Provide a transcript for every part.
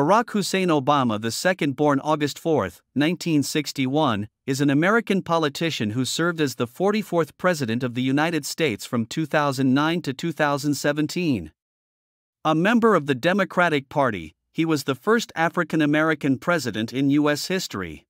Barack Hussein Obama, the second born August 4, 1961, is an American politician who served as the 44th President of the United States from 2009 to 2017. A member of the Democratic Party, he was the first African American president in U.S. history.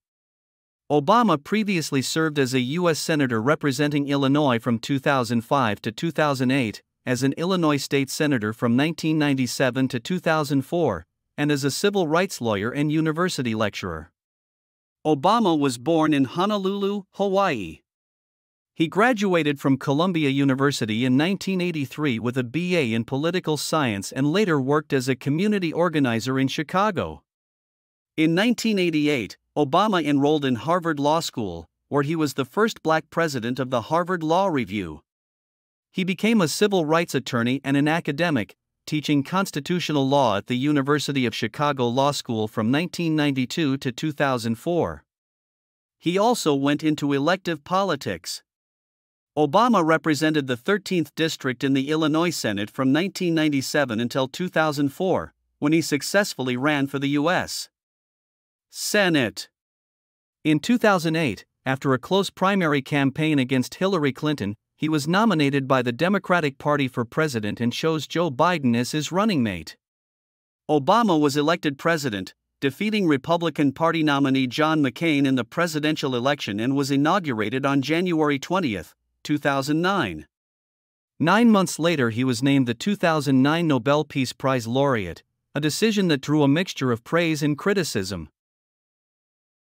Obama previously served as a U.S. Senator representing Illinois from 2005 to 2008, as an Illinois State Senator from 1997 to 2004, and is a civil rights lawyer and university lecturer. Obama was born in Honolulu, Hawaii. He graduated from Columbia University in 1983 with a BA in political science and later worked as a community organizer in Chicago. In 1988, Obama enrolled in Harvard Law School, where he was the first black president of the Harvard Law Review. He became a civil rights attorney and an academic, teaching constitutional law at the University of Chicago Law School from 1992 to 2004. He also went into elective politics. Obama represented the 13th District in the Illinois Senate from 1997 until 2004, when he successfully ran for the U.S. Senate. In 2008, after a close primary campaign against Hillary Clinton, he was nominated by the Democratic Party for president and chose Joe Biden as his running mate. Obama was elected president, defeating Republican Party nominee John McCain in the presidential election and was inaugurated on January 20, 2009. Nine months later, he was named the 2009 Nobel Peace Prize laureate, a decision that drew a mixture of praise and criticism.